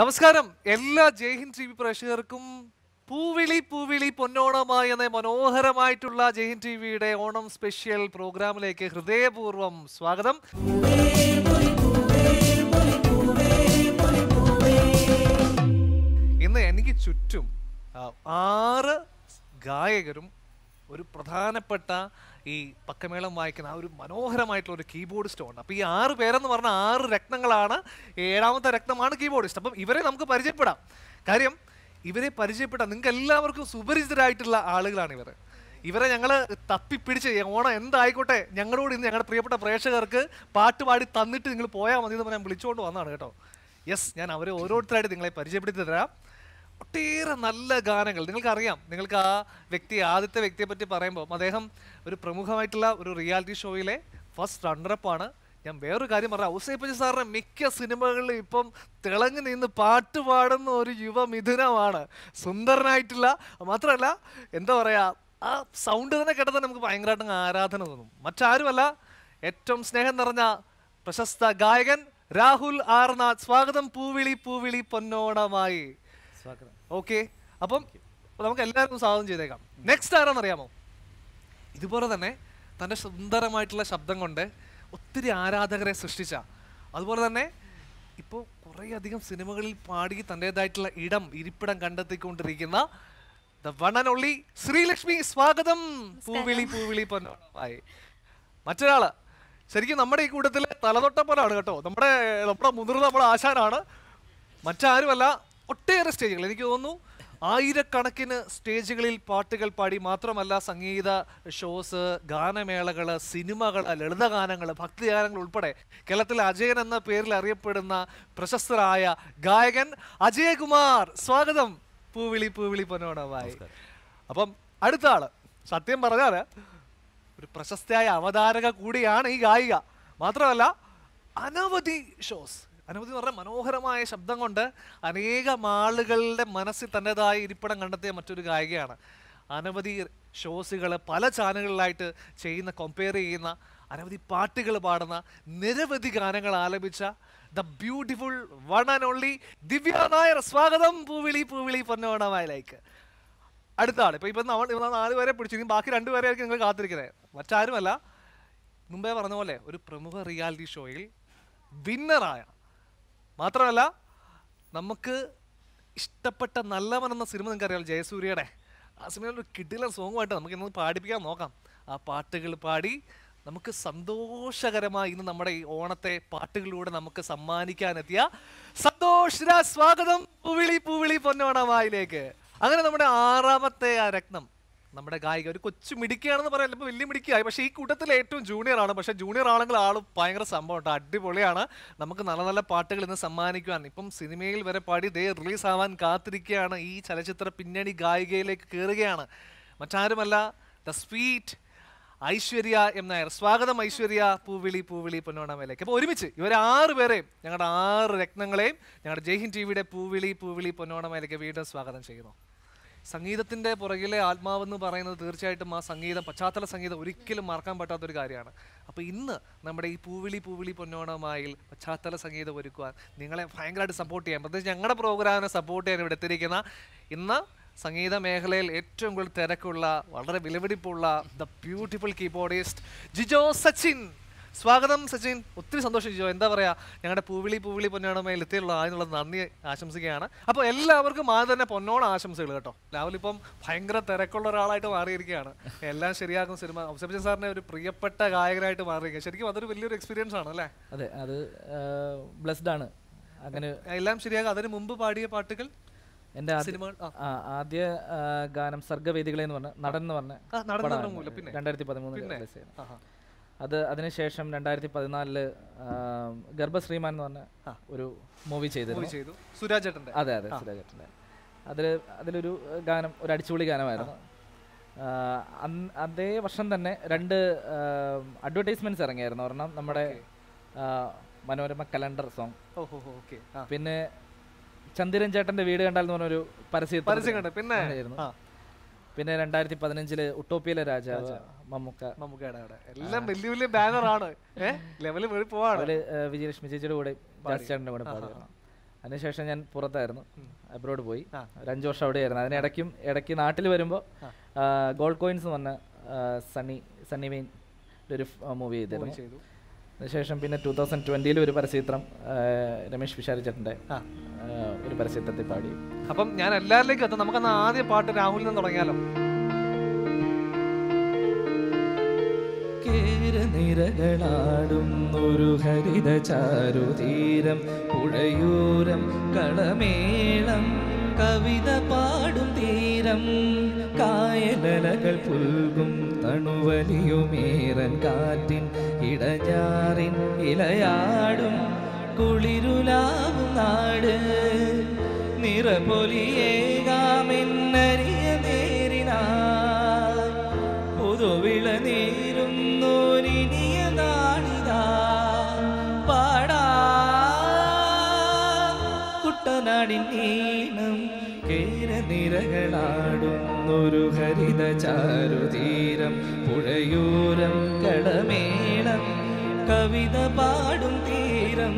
നമസ്കാരം. എല്ലാ Jaihind T V പ്രേക്ഷകർക്കും പൂവിളി പൂവിളി പൊന്നോണമായി എന്ന മനോഹരമായിട്ടുള്ള ജയ്ഹിന്ദ് ടി വിയുടെ ഓണം സ്പെഷ്യൽ പ്രോഗ്രാമിലേക്ക് ഹൃദയപൂർവം സ്വാഗതം. ഇന്ന് എനിക്ക് ചുറ്റും ആറ് ഗായകരും ഒരു പ്രധാനപ്പെട്ട ഈ പക്കമേളം വായിക്കുന്ന ആ ഒരു മനോഹരമായിട്ടുള്ള ഒരു കീബോർഡ് ഉണ്ട് അപ്പോൾ ഈ ആറ് പേരെന്ന് പറഞ്ഞ ആറ് രക്തങ്ങളാണ് ഏഴാമത്തെ രത്നമാണ് കീബോർഡിസ്റ്റ് അപ്പം ഇവരെ നമുക്ക് പരിചയപ്പെടാം. കാര്യം ഇവരെ പരിചയപ്പെടാം നിങ്ങൾക്ക് എല്ലാവർക്കും സുപരിചിതരായിട്ടുള്ള ആളുകളാണ് ഇവർ ഇവരെ ഞങ്ങൾ തപ്പിപ്പിടിച്ച് ഓണം എന്തായിക്കോട്ടെ ഞങ്ങളോട് ഇന്ന് ഞങ്ങളുടെ പ്രിയപ്പെട്ട പ്രേക്ഷകർക്ക് പാട്ട് പാടി തന്നിട്ട് നിങ്ങൾ പോയാൽ മതി എന്ന് പറഞ്ഞാൽ വിളിച്ചുകൊണ്ട് വന്നതാണ് കേട്ടോ. യെസ് ഞാൻ അവരെ ഓരോരുത്തരായിട്ട് നിങ്ങളെ പരിചയപ്പെടുത്തി തരാം. ഒട്ടേറെ നല്ല ഗാനങ്ങൾ. നിങ്ങൾക്കറിയാം നിങ്ങൾക്ക് ആ വ്യക്തി ആദ്യത്തെ വ്യക്തിയെ പറ്റി പറയുമ്പോൾ അദ്ദേഹം ഒരു പ്രമുഖമായിട്ടുള്ള ഒരു റിയാലിറ്റി ഷോയിലെ ഫസ്റ്റ് റണ്ണറപ്പാണ് ഞാൻ വേറൊരു കാര്യം പറയാം. ഔസേപ്പജി സാറിന്റെ മിക്ക സിനിമകളിലും ഇപ്പം തിളങ്ങി നിന്ന് പാട്ട് പാടുന്ന ഒരു യുവമിഥുനമാണ്. സുന്ദരനായിട്ടുള്ള മാത്രമല്ല എന്താ പറയുക ആ സൗണ്ട് തന്നെ കേട്ടാൽ നമുക്ക് ഭയങ്കരമായിട്ട് ആരാധന തോന്നും. മറ്റാരുമല്ല ഏറ്റവും സ്നേഹം നിറഞ്ഞ പ്രശസ്ത ഗായകൻ രാഹുൽ ആർനാഥ്. സ്വാഗതം പൂവിളി പൂവിളി പൊന്നോണമായി. ഓക്കെ. അപ്പം നമുക്ക് എല്ലാവർക്കും സ്വാഗതം ചെയ്തേക്കാം. നെക്സ്റ്റ് ആരാന്നറിയാമോ ഇതുപോലെ തന്നെ തന്റെ സുന്ദരമായിട്ടുള്ള ശബ്ദം കൊണ്ട് ഒത്തിരി ആരാധകരെ സൃഷ്ടിച്ച. അതുപോലെ തന്നെ ഇപ്പോൾ കുറേയധികം സിനിമകളിൽ പാടി തന്റെതായിട്ടുള്ള ഇടം ഇരിപ്പിടം കണ്ടെത്തിക്കൊണ്ടിരിക്കുന്ന the one and only Sreelakshmi സ്വാഗതം. പൂവിളി പൂവിളി പൊന്നായി മറ്റൊരാൾ. ശരിക്കും നമ്മുടെ ഈ കൂട്ടത്തിൽ തലതൊട്ടപ്പനാണ് കേട്ടോ. നമ്മുടെ നമ്മുടെ മുതിർന്ന നമ്മുടെ ആശാനാണ്. മറ്റാരുമല്ല ഒട്ടേറെ സ്റ്റേജുകൾ. എനിക്ക് തോന്നുന്നു ആയിരക്കണക്കിന് സ്റ്റേജുകളിൽ പാട്ടുകൾ പാടി മാത്രമല്ല സംഗീത ഷോസ് ഗാനമേളകൾ സിനിമകൾ ലളിതഗാനങ്ങൾ ഭക്തിഗാനങ്ങൾ ഉൾപ്പെടെ കേരളത്തിൽ അജയൻ എന്ന പേരിൽ അറിയപ്പെടുന്ന പ്രശസ്തരായ ഗായകൻ അജയകുമാർ. സ്വാഗതം. പൂവിളി പൂവിളി പൊന്നോണമായി അപ്പം അടുത്ത ആൾ. സത്യം പറഞ്ഞാൽ ഒരു പ്രശസ്തയായ അവതാരക കൂടിയാണ് ഈ ഗായിക. മാത്രമല്ല അനവധി ഷോസ്. അനവധി എന്ന് പറഞ്ഞാൽ മനോഹരമായ ശബ്ദം കൊണ്ട് അനേകം ആളുകളുടെ മനസ്സിൽ തന്റെതായ ഇരിപ്പിടം കണ്ടെത്തിയ മറ്റൊരു ഗായികയാണ്. അനവധി ഷോസുകൾ പല ചാനലുകളിലായിട്ട് ചെയ്യുന്ന കമ്പയർ ചെയ്യുന്ന അനവധി പാട്ടുകൾ പാടുന്ന നിരവധി ഗാനങ്ങൾ ആലപിച്ച the beautiful one and only Divya Nair. സ്വാഗതം. പൂവിളി പൂവിളി പൊന്നോണമായിലേക്ക് അടുത്ത ആൾ ഇപ്പം ഇപ്പം നമ്മൾ ഇവിടെ നാല് പേരെ പിടിച്ചു. ബാക്കി രണ്ടുപേരെ ആയിരിക്കും നിങ്ങൾ കാത്തിരിക്കുന്നത് മറ്റാരുമല്ല. മുമ്പേ പറഞ്ഞ പോലെ ഒരു പ്രമുഖ റിയാലിറ്റി ഷോയിൽ വിന്നറായ മാത്രമല്ല നമുക്ക് ഇഷ്ടപ്പെട്ട നല്ലവൻ എന്ന സിനിമ നിങ്ങൾക്ക് അറിയാം ജയസൂര്യയുടെ. ആ സിനിമയിൽ ഒരു കിടിലൻ സോങ്ങുമായിട്ട് നമുക്ക് ഇന്ന് പാടിപ്പിക്കാൻ നോക്കാം. ആ പാട്ടുകൾ പാടി നമുക്ക് സന്തോഷകരമായി ഇന്ന് നമ്മുടെ ഈ ഓണത്തെ പാട്ടുകളിലൂടെ നമുക്ക് സമ്മാനിക്കാനെത്തിയ സന്തോഷ സ്വാഗതം. പൂവിളി പൂവിളി പൊന്നോണമായിലേക്ക് അങ്ങനെ നമ്മുടെ ആറാമത്തെ ആ രത്നം നമ്മുടെ ഗായിക ഒരു കൊച്ചു മിടിക്കുകയാണെന്ന് പറയാൻ ഇപ്പോൾ വലിയ മിടുക്കിയായി. പക്ഷേ ഈ കൂട്ടത്തിൽ ഏറ്റവും ജൂനിയർ ആണ്. പക്ഷേ ജൂനിയർ ആണെങ്കിൽ ആൾ ഭയങ്കര സംഭവം കേട്ടോ. അടിപൊളിയാണ്. നമുക്ക് നല്ല നല്ല പാട്ടുകൾ ഇന്ന് സമ്മാനിക്കുവാൻ. ഇപ്പം സിനിമയിൽ വരെ പാടി ദേ റിലീസ് ആവാൻ കാത്തിരിക്കുകയാണ്. ഈ ചലച്ചിത്ര പിന്നണി ഗായികയിലേക്ക് കയറുകയാണ് മറ്റാരുമല്ല? The sweet Aishwarya M Nair. സ്വാഗതം ഐശ്വര്യ. പൂവിളി പൂവിളി പൊന്നോണമയിലേക്ക്. അപ്പോൾ ഒരുമിച്ച് ഇവരെ ആറ് പേരെയും ഞങ്ങളുടെ ആറ് രത്നങ്ങളെയും ഞങ്ങളുടെ ജയ്ഹിൻ ടി വിയുടെ പൂവിളി പൂവിളി പൊന്നോണമയിലേക്ക് വീണ്ടും സ്വാഗതം ചെയ്യുന്നു. സംഗീതത്തിന്റെ പുറകിലെ ആത്മാവെന്ന് പറയുന്നത് തീർച്ചയായിട്ടും ആ സംഗീതം പശ്ചാത്തല സംഗീതം ഒരിക്കലും മറക്കാൻ പറ്റാത്തൊരു കാര്യമാണ്. അപ്പോൾ ഇന്ന് നമ്മുടെ ഈ പൂവിളി പൂവിളി പൊന്നോണമായിൽ പശ്ചാത്തല സംഗീതം ഒരുക്കുവാൻ നിങ്ങളെ ഭയങ്കരമായിട്ട് സപ്പോർട്ട് ചെയ്യാൻ പ്രത്യേകിച്ച് ഞങ്ങളുടെ പ്രോഗ്രാമിനെ സപ്പോർട്ട് ചെയ്യാൻ ഇവിടെ എത്തിയിരിക്കുന്ന ഇന്ന് സംഗീത മേഖലയിൽ ഏറ്റവും കൂടുതൽ തിരക്കുള്ള വളരെ വിലപിടിപ്പുള്ള the beautiful keyboardist Jijo Sachin. സ്വാഗതം സച്ചിൻ. ഒത്തിരി സന്തോഷം ജിജോ എന്താ പറയാ ഞങ്ങളുടെ പൂവിളി പൂവിളി പൊന്നോണമയിൽ എത്തിയുള്ള ആയെന്നുള്ളത് നന്ദി ആശംസിക്കുകയാണ്. അപ്പോൾ എല്ലാവർക്കും ആദ്യം തന്നെ പൊന്നോണ ആശംസകൾ കേട്ടോ. രാവിലെ ഇപ്പം ഭയങ്കര തിരക്കുള്ള ഒരാളായിട്ട് മാറിയിരിക്കുകയാണ്. എല്ലാം ശരിയാക്കും സിനിമ. സച്ചിൻ സാറിനെ ഒരു പ്രിയപ്പെട്ട ഗായകനായിട്ട് മാറിയിരിക്കുക ശരിക്കും അതൊരു വലിയൊരു എക്സ്പീരിയൻസ് ആണ് അല്ലേ? അതെ അത് ബ്ലെസ്ഡ് ആണ്. അങ്ങനെ എല്ലാം ശരിയാകും. അതിന് മുമ്പ് പാടിയ പാട്ടുകൾ? എന്റെ ആദ്യ- ഗാനം സർഗവേദികളെ എന്ന് പറഞ്ഞ നടൻ എന്ന് പറഞ്ഞ? രണ്ടായിരത്തി പതിമൂന്നിൽ അത് അതിനുശേഷം രണ്ടായിരത്തി പതിനാലിൽ ഗർഭശ്രീമാൻ എന്ന് പറഞ്ഞ ഒരു മൂവി ചെയ്തിരുന്നു. അതെ അതെ സുരാജേട്ടന്റെ അതിൽ അതിലൊരു ഗാനം ഒരു അടിച്ചുപൊളി ഗാനമായിരുന്നു. അതേ വർഷം തന്നെ രണ്ട് അഡ്വർടൈസ്മെന്റ്സ് ഇറങ്ങിയായിരുന്നു. ഒരെണ്ണം നമ്മുടെ മനോരമ കലണ്ടർ സോങ്. പിന്നെ ചന്ദിരൻ ചേട്ടന്റെ വീട് കണ്ടാൽ എന്ന് പറഞ്ഞൊരു പരസ്യം പരസ്യം കണ്ടു. പിന്നെ? പിന്നെ രണ്ടായിരത്തി പതിനഞ്ചിൽ ഉട്ടോപ്പിയിലെ രാജാവ് മമ്മൂക്ക. മമ്മൂക്കയുടെ അവിടെ. എല്ലാം വലിയ വലിയ ആണ്. ലെവൽ പോയി പോവാണ്. വിജയലക്ഷ്മി ചേച്ചിയുടെ കൂടെ ജാസ് ചേട്ടന്റെ കൂടെ പാടിയിരുന്നു അതിനുശേഷം ഞാൻ പുറത്തായിരുന്നു. അബ്രോഡ് പോയി. ഒരു അഞ്ച് വർഷം അവിടെയായിരുന്നു. അതിനിടയ്ക്കും ഇടയ്ക്ക് നാട്ടിൽ വരുമ്പോൾ ഗോൾഡ് കോയിൻസ് വന്ന പറഞ്ഞ സണ്ണി സണ്ണി മെയിൻ ഒരു മൂവി ചെയ്തിരുന്നു. ചെയ്തു. അതിനുശേഷം പിന്നെ ടൂ തൗസൻഡ് ട്വന്റിയിൽ ഒരു പരസ്യചിത്രം രമേശ് വിശാരിച്ചിട്ടുണ്ട് ഒരു പരസ്യത്തിൽ പാടി. അപ്പം ഞാൻ എല്ലാവരിലേക്കും എത്താം. നമുക്കന്ന് ആദ്യ പാട്ട് രാഹുലിൽ നിന്ന് തുടങ്ങിയാലോ? നിരകളാടുന്നൊരു ഹരിത ചാരുതീരം പുഴയൂരം കളമേളം കവിത പാടും തീരം. കായലകൾ പുൽകും തണുവലിയുമേറൻ കാറ്റിൻ ഇടഞ്ഞാറിൻ ഇലയാടും കുളിരുലാവും നാട്. നിറപൊലിയേകാമെന്നറിയ കുട്ടനാടിൻ ഈണം കേരനിരകളാടുന്നൊരു ഹരിത ചാരുതീരം പുഴയൂരം കടമേളം കവിത പാടും തീരം.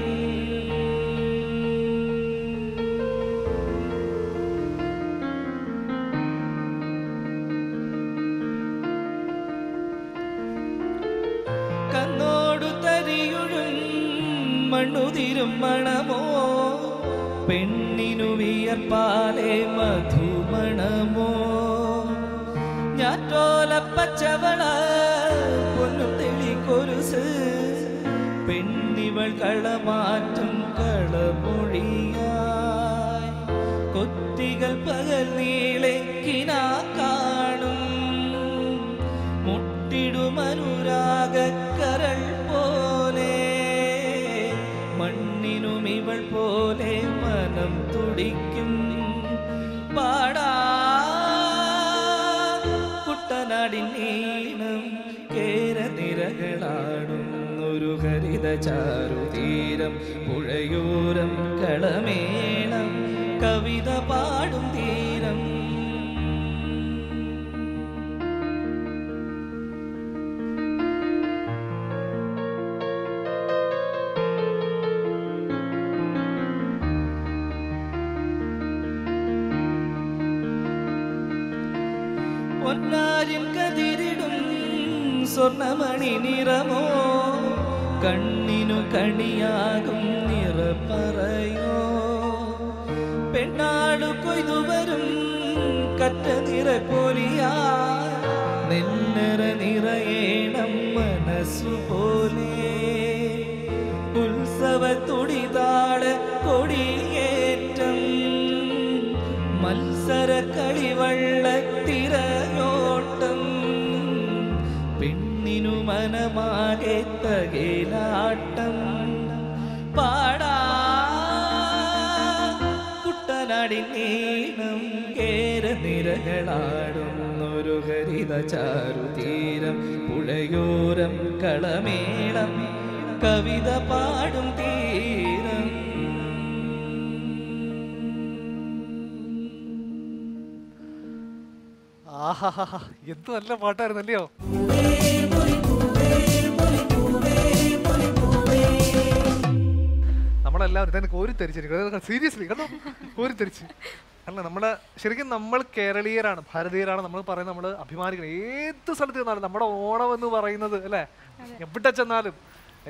കണ്ണോടു തരിയുഴും മണ്ണുതിരും മണമോ പെണ്ണിനു വിയർപ്പാലെ മധുമണമോ ഞാറ്റോല പച്ചവള പൊന്നു തെളിക്കൊരുസ് പെണ്ണിവൾ കളമാറ്റും കളമൊഴിയായി കൊത്തികൾ പകൽ നീളെക്കിനാ ഇവൾ പോലെ മനം തുടിക്കും. പാടാ കുട്ടനാടിൻ നീണം കേരനിരകളാടും ഒരു ഹരിത ചാരുതീരം പുഴയോരം കളമേളം. കവിത പാടും തീരം സ്വർണമണി നിറമോ? കണ്ണിനു കണിയാകും നിറ പറയോ പെണ്ണാടു കൊയ്തു വരും കറ്റ നിറ പോലിയാ. നെല്ലറ നിറയേണം മനസ്സു പോലെ ഉത്സവ പെണ്ണിനു പാടാ കുട്ടനാടി പാടാ. കേര നീണം കേരനിരകളാടുന്നൊരു ഹരിത ചാരുതീരം പുഴയോരം കളമേളം കവിത പാടും തീരം. ആഹാ എന്ത് നല്ല പാട്ടായിരുന്നു അല്ലയോ നമ്മളെല്ലാവരും തന്നെ കോരിത്തരിച്ചിരിക്കും സീരിയസ്ലി കണ്ടോ കോരിത്തരിച്ച് അല്ല നമ്മളെ ശരിക്കും നമ്മൾ കേരളീയരാണ് ഭാരതീയരാണ് നമ്മൾ പറയുന്നത് നമ്മൾ അഭിമാനിക്കണം. ഏത് സ്ഥലത്ത് ചെന്നാലും നമ്മുടെ ഓണം എന്ന് പറയുന്നത് അല്ലേ? എവിടെ ചെന്നാലും.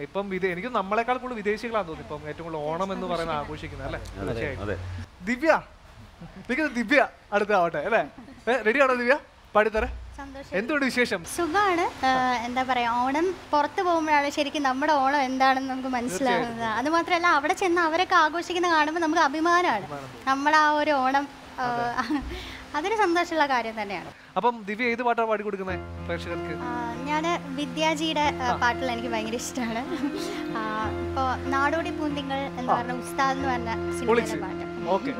ഇപ്പം വിദേ എനിക്ക് നമ്മളെക്കാൾ കൂടുതൽ വിദേശികളാണ് തോന്നുന്നു ഇപ്പം ഏറ്റവും കൂടുതൽ ഓണം എന്ന് പറയുന്നത് ആഘോഷിക്കുന്നത് അല്ലേ? ദിവ്യ. ദിവ്യ അടുത്താവട്ടെ അല്ലേ? റെഡിയാണോ ദിവ്യ? പാടിത്തരേ. എന്തുകൊണ്ട് വിശേഷം? സുഖമാണ്. എന്താ പറയാ ഓണം പുറത്ത് പോകുമ്പോഴാണ് ശരിക്കും നമ്മുടെ ഓണം എന്താണെന്ന് നമുക്ക് മനസ്സിലാകുന്നത് അത് മാത്രമല്ല അവിടെ ചെന്ന് അവരൊക്കെ ആഘോഷിക്കുന്ന കാണുമ്പോൾ നമുക്ക് അഭിമാനമാണ്. നമ്മൾ ആ ഒരു ഓണം അതൊരു സന്തോഷമുള്ള കാര്യം തന്നെയാണ്. അപ്പം ദിവ്യ ഏത് പാട്ടാണ് പാടി കൊടുക്കുന്നത് പ്രേക്ഷകർക്ക് ഞാൻ വിദ്യാജിയുടെ പാട്ടുകൾ എനിക്ക് ഭയങ്കര ഇഷ്ടമാണ്. ഇപ്പോൾ നാടോടി പൂന്തിങ്ങൾ എന്ന് പറഞ്ഞ ഉസ്താദ് എന്ന് പറഞ്ഞ സിനിമയിലെ പാട്ട്. ഓക്കെ.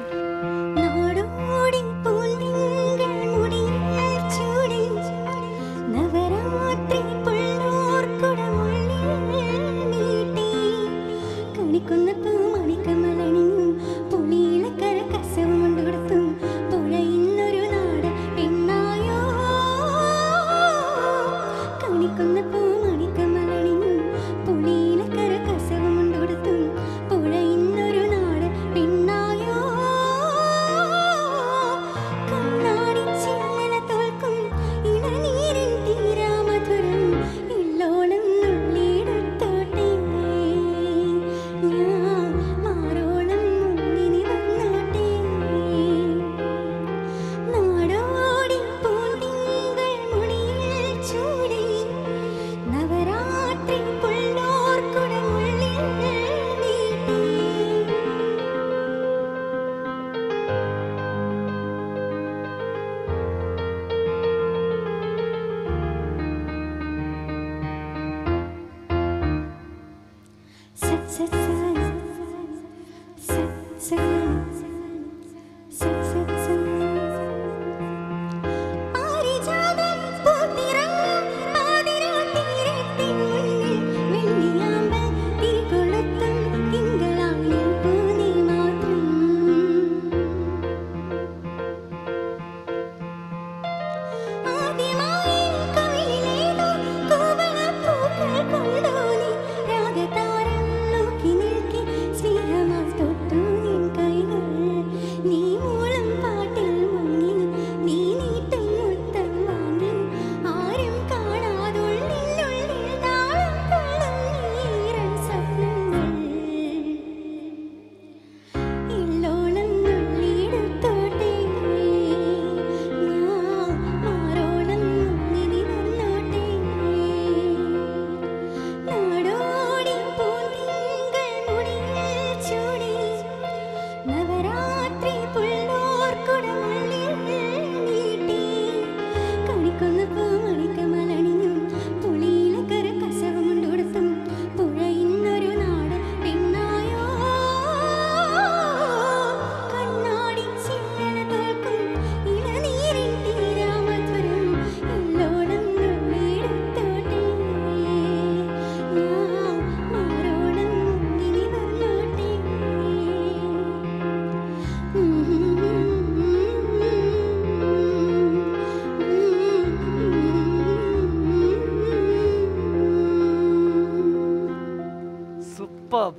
സൂപ്പർ.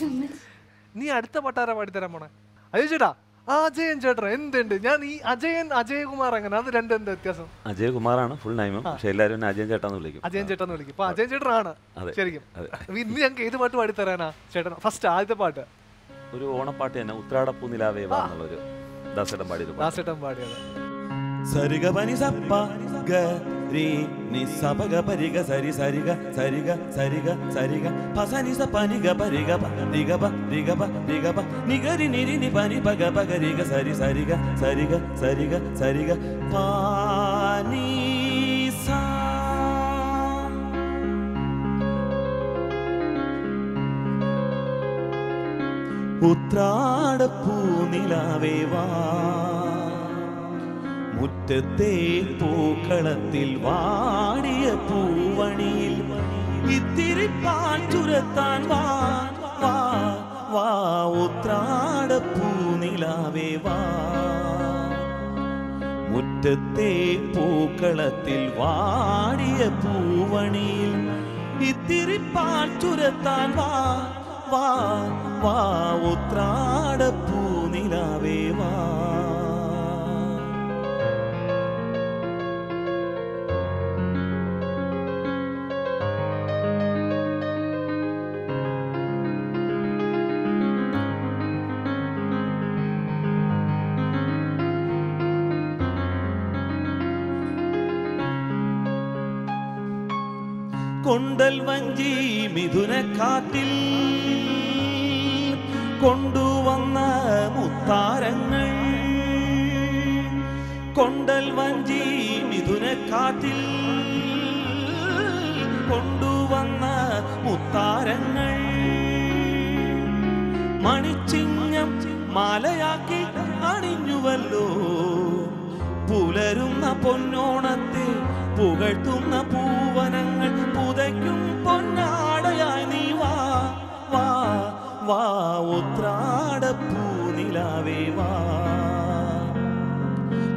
സോ മച്ച് നീ അടുത്ത പട്ടാര പാടിത്തരാൻ പോണേ. അയ്യോ ചേട്ടാ അജയൻ ചേട്ടൻ എന്തുണ്ട്? ഞാൻ ഈ അജയൻ അജയകുമാർ അങ്ങനെ അത് രണ്ടും എന്താ വ്യത്യാസം? അജയകുമാറാണ് ഫുൾ നൈമം പക്ഷെ എല്ലാവരും അജയൻ ചേട്ടാന്ന് വിളിക്കും. അജയൻ ചേട്ടാന്ന് വിളിക്കും. ഇപ്പൊ അജയൻ ചേട്ടനാണ്. ശരിക്കും. ഇന്ന് ഞങ്ങൾക്ക് ഏത് പാട്ട് പാടിത്തരാനാ ചേട്ടൻ? ഫസ്റ്റ് ആദ്യത്തെ പാട്ട്. ഒരു ഓണപ്പാട്ട് തന്നെ ഉത്രാടപ്പൂ നിലാവേവ എന്നുള്ളൊരു ദാസേട്ടൻ പാടിയത് ദാസേട്ടൻ പാടിയത്. സരിഗ പനി സപ്പ ഗ രി നി സപ ഗ പരി സരി സരിഗ സരിഗ സരിഗ സരിഗ ഫസനി സരി ഗ പ സ നി സ പ നി ഗ പ രി ഗ പ നിഗ പ രി ഗ പ രി പ നി പനി പഗ നി രിഗ നി നി സരി സരിഗ സരിഗ സരിഗ സരിഗ പാനി നി സ ഉത്രാടപ്പൂനിലാവേ വാ മുറ്റത്തെ പൂക്കളത്തിൽ വാടിയ പൂവണിയിൽ ഇത്തിരി പാൽ ചുരത്താൻ വാ വാ വാ ഉത്രാടപ്പൂനിലാവേ വാ. മുറ്റത്തെ പൂക്കളത്തിൽ വാടിയ പൂവണിയിൽ ഇത്തിരി പാൽ ചുരത്താൻ വാ വാ വാ ഉത്രാടപ്പൂനിലാവേ വാ. കൊണ്ടൽ വഞ്ചി മിഥുനക്കാറ്റിൽ കൊണ്ടുവന്ന മുത്താരങ്ങൾ. കൊണ്ടൽ വഞ്ചി മിഥുനക്കാറ്റിൽ കൊണ്ടുവന്ന മുത്താരങ്ങൾ. മണിച്ചിങ്ങം മാലയാക്കി അണിഞ്ഞുവല്ലോ. പുലരുന്ന പൊന്നോണത്തെ പുകഴ്ത്തുന്ന പൂവനങ്ങൾ പുതയ്ക്കും പൊന്നാടയായി നീ വാ വാ വാ. ഉത്രാടപ്പൂനിലാവേ വാ.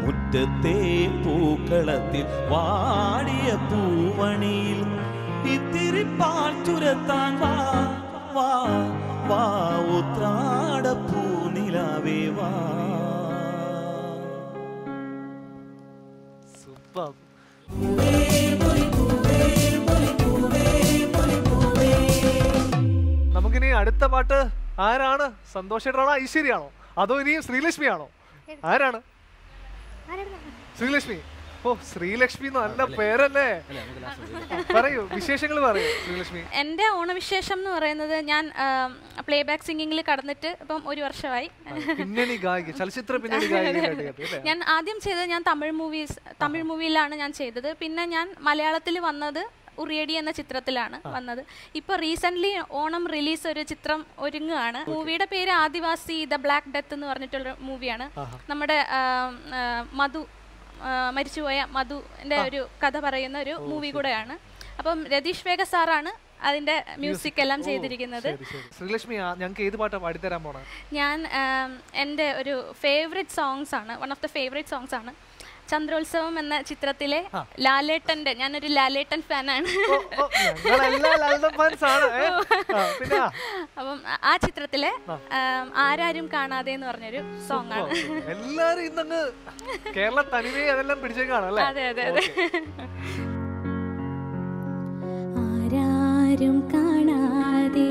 മുറ്റത്തെ പൂക്കളത്തിൽ വാടിയ പൂവണിയിൽ ഇത്തിരി പാൽ ചുരത്താൻ വാ വാ വാ. ഉത്രാടപ്പൂനിലാവേ വാ. സൂപ്പർ. അടുത്ത പാട്ട് ആരാണ്? സന്തോഷേട്ടനാണോ? ഐശ്വര്യാണോ അതോ ഇനിയും ശ്രീലക്ഷ്മിയാണോ? ആരാണ്? ശ്രീലക്ഷ്മി. ഓ ശ്രീലക്ഷ്മി നല്ല പേരല്ലേ? പറയൂ വിശേഷങ്ങൾ പറയൂ ശ്രീലക്ഷ്മി. എന്റെ ഓണവിശേഷം എന്ന് പറയുന്നത് ഞാൻ പ്ലേ ബാക്ക് സിംഗിങ്ങിൽ കടന്നിട്ട് ഇപ്പം ഒരു വർഷമായി. പിന്നണി ഗായിക ചലച്ചിത്ര പിന്നണി ഗായിക ഞാൻ ആദ്യം ചെയ്തത് ഞാൻ തമിഴ് മൂവീസ് തമിഴ് മൂവിയിലാണ് ഞാൻ ചെയ്തത്. പിന്നെ ഞാൻ മലയാളത്തിൽ വന്നത് ഉറിയടി എന്ന ചിത്രത്തിലാണ് വന്നത്. ഇപ്പൊ റീസെന്റ് ഓണം റിലീസ് ഒരു ചിത്രം ഒരുങ്ങുകയാണ്. മൂവിയുടെ പേര് ആദിവാസി ദ ബ്ലാക്ക് ഡെത്ത് എന്ന് പറഞ്ഞിട്ടുള്ള മൂവിയാണ്. നമ്മുടെ മധു മരിച്ചുപോയ മധുവിന്റെ ഒരു കഥ പറയുന്ന ഒരു മൂവി കൂടെയാണ്. അപ്പം രതീഷ് വേഗ സാറാണ് അതിന്റെ മ്യൂസിക്. എല്ലാം ചെയ്തിരിക്കുന്നത്. ശരി ശരി. ശ്രീലക്ഷ്മി ഞങ്ങൾക്ക് ഏത് പാട്ടാണ് പാടിത്തരാൻ പോണത് ഞാൻ എന്റെ ഒരു ഫേവറേറ്റ് സോങ്സ് ആണ്. One of the favourite songs ആണ്. ചന്ദ്രോത്സവം എന്ന ചിത്രത്തിലെ ലാലേട്ടന്റെ ഞാനൊരു ലാലേട്ടൻ ഫാനാണ്. അപ്പം ആ- ചിത്രത്തിലെ ആരാരും കാണാതെ എന്ന് പറഞ്ഞൊരു സോങ് ആണ്. എല്ലാരും ഇന്നങ്ങ് കേരള തനിമയെ അതെല്ലാം അതെ അതെ അതെ. ആരാരും കാണാതെ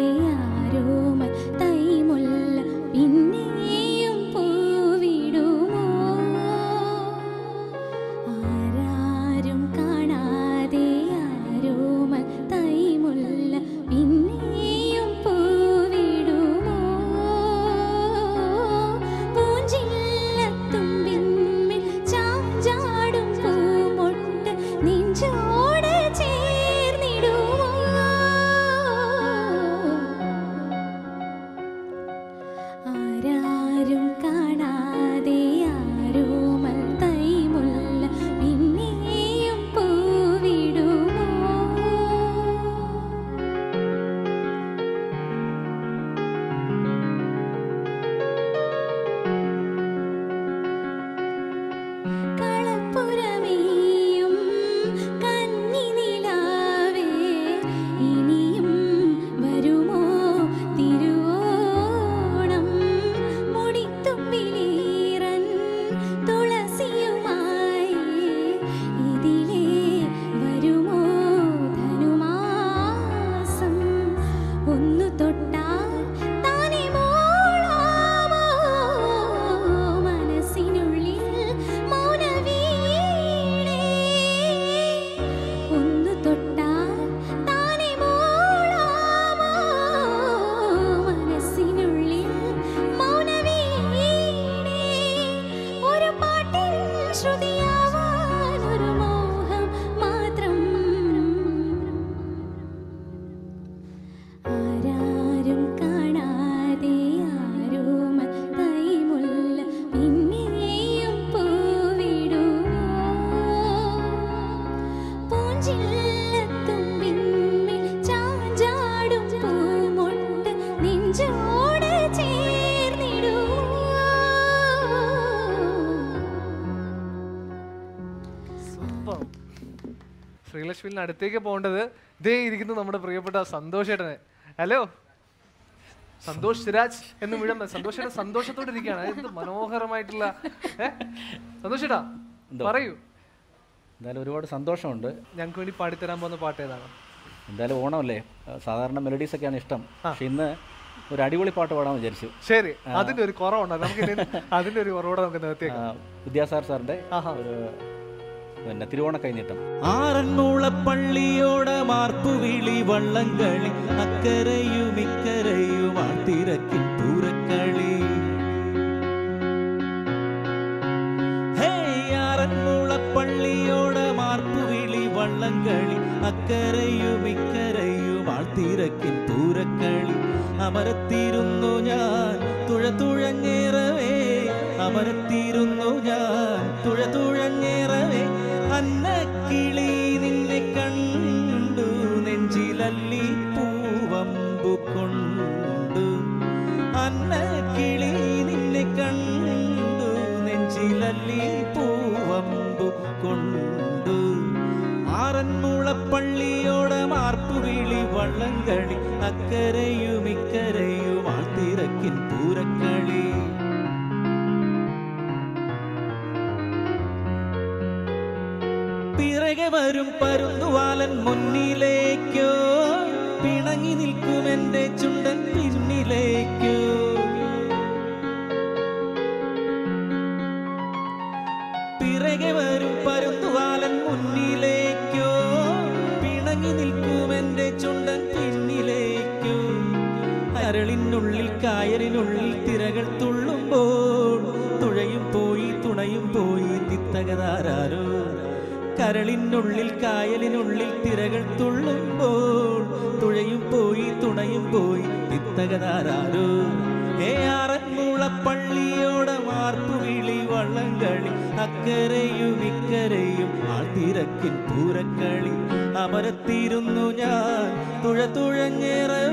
ചേർന്നിടുമോ ശ്രീലക്ഷ്മിന് അടുത്തേക്ക് പോകേണ്ടത് ഇതേ ഇരിക്കുന്നു നമ്മുടെ പ്രിയപ്പെട്ട സന്തോഷ് ഏട്ടനെ ഹലോ സന്തോഷ് സിരാജ് എന്ന് മുഴുവൻ സന്തോഷ് ഏട്ടൻ സന്തോഷത്തോടെ ഇരിക്കുകയാണ്. എന്ത് മനോഹരമായിട്ടുള്ള സന്തോഷേട്ടാ പറയൂ. എന്തായാലും ഒരുപാട് സന്തോഷമുണ്ട്. ഞങ്ങൾക്ക് വേണ്ടി പാടിത്തരാൻ പോകുന്ന പാട്ട് ഏതാണ്? എന്തായാലും ഓണമല്ലേ? സാധാരണ മെലഡീസ് ഒക്കെയാണ് ഇഷ്ടം. പക്ഷെ ഇന്ന് ഒരു അടിപൊളി പാട്ട് പാടാൻ വിചാരിച്ചു. ശരി. അതിന്റെ ഒരു കുറവുണ്ട്. നമുക്ക് അതിന്റെ ഒരു കുറവോടെ നമുക്ക് നിർത്തിയേക്കാം. വിദ്യാസാർ സാറിന്റെ ഒരു പിന്നെ തിരുവോണ കൈനീട്ടം ആറന്മുളപ്പള്ളിയോട മാർപ്പുവിളി വള്ളംകളി അക്കരയും ഇക്കരയും ആർത്തിരക്കിൻ പൂരക്കളി. ആറന്മുളപ്പള്ളിയോട മാർപ്പുവിളി വള്ളംകളി അക്കരയും ഇക്കരയും ആൾത്തിരക്കിൻ പൂരക്കളി. അമരത്തിരുന്നു ഞാൻ തുഴ തുഴഞ്ഞേറവേ അമരത്തിരുന്നു ഞാൻ തുഴ തുഴഞ്ഞേറവേ. വള്ളംകളി അക്കരയും ഇക്കരയും ആൾത്തിരക്കിൻ പൂരക്കളി. പിറകെ വരും പരുന്തുവാലൻ മുന്നിലേക്കോ പിണങ്ങി നിൽക്കും എന്റെ ചുണ്ടൻ പിന്നിലേക്കോ. അരളിനുള്ളിൽ തിരകൾ തുള്ളുമ്പോൾ തുഴയും പോയി തുണയും പോയി തിത്തകതാരോ കരളിനുള്ളിൽ കായലിനുള്ളിൽ തിരകൾ തുള്ളുമ്പോൾ തുഴയും പോയി തുണയും പോയി തിത്തകതാരോ ഏ ആറന്മുളപ്പള്ളിയോടെ മാർപ്പുവിളി വള്ളംകളി അക്കരയും ഇക്കരയും ആൾത്തിരക്കിൻ പൂരക്കളി. അമരത്തിരുന്നു ഞാൻ തുഴ തുഴഞ്ഞേറവേ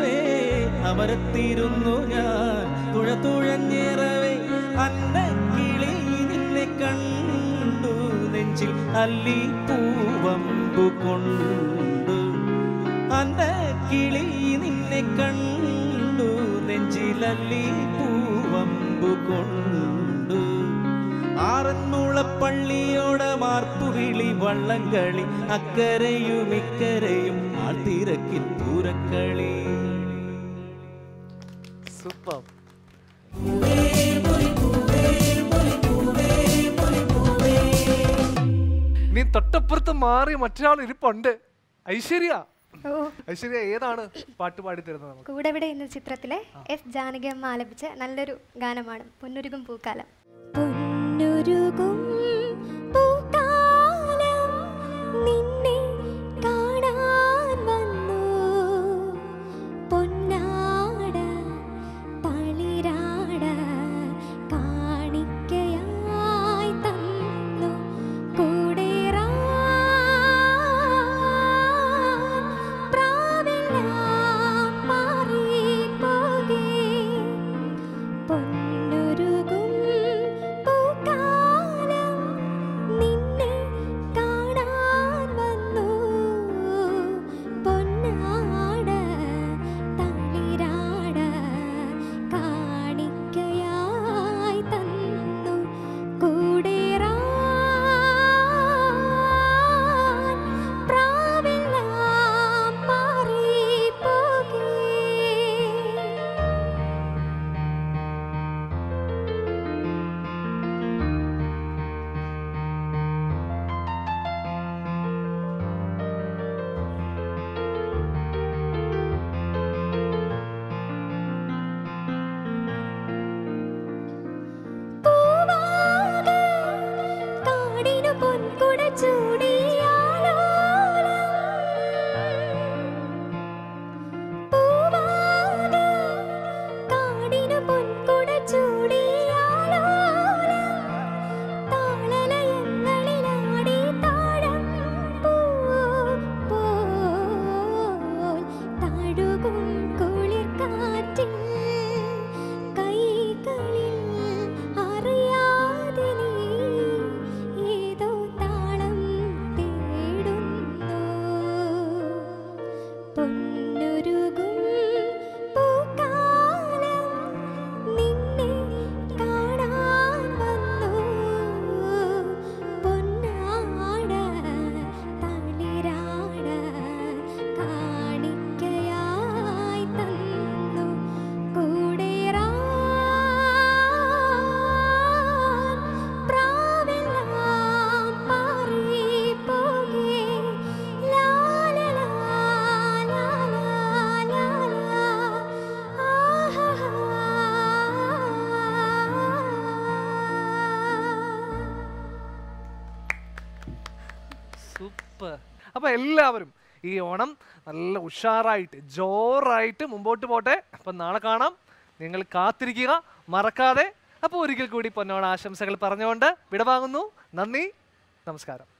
അമരത്തിരുന്നു ഞാൻ. തുഴ തുഴഞ്ഞേറവേ അന്നക്കിളി നിന്നെ കണ്ടു. നെഞ്ചിൽ അല്ലി പൂവമ്പു കൊണ്ടു. അന്നക്കിളി നിന്നെ കണ്ടു. നെഞ്ചിൽ അല്ലി പൂവമ്പു കൊണ്ടു. ആറന്മുളപ്പള്ളിയോടെ മാർപ്പുവിളി വള്ളംകളി അക്കരയും ഇക്കരയും ആൾത്തിരക്കിൻ പൂരക്കളി സൂപ്പർ നീ തൊട്ടപ്പുറത്ത് മാറി മറ്റൊരാൾ ഇരിപ്പുണ്ട്. ഐശ്വര്യ. ഐശ്വര്യ ഏതാണ് പാട്ട് പാടി തരുന്നത് നമുക്ക്? കൂടെ ഇവിടെ എന്ന ചിത്രത്തിലെ എസ് ജാനകി അമ്മ ആലപിച്ച നല്ലൊരു ഗാനമാണ് പൊന്നുരുകും പൂക്കാലം. പൊന്നുരുകും പൂക്കാലം എല്ലാവരും ഈ ഓണം നല്ല ഉഷാറായിട്ട് ജോറായിട്ട് മുമ്പോട്ട് പോട്ടെ. അപ്പം നാളെ കാണാം. നിങ്ങൾ കാത്തിരിക്കുക മറക്കാതെ. അപ്പോൾ ഒരിക്കൽ കൂടി പൊന്നോണ ആശംസകൾ പറഞ്ഞുകൊണ്ട് വിടവാങ്ങുന്നു. നന്ദി നമസ്കാരം.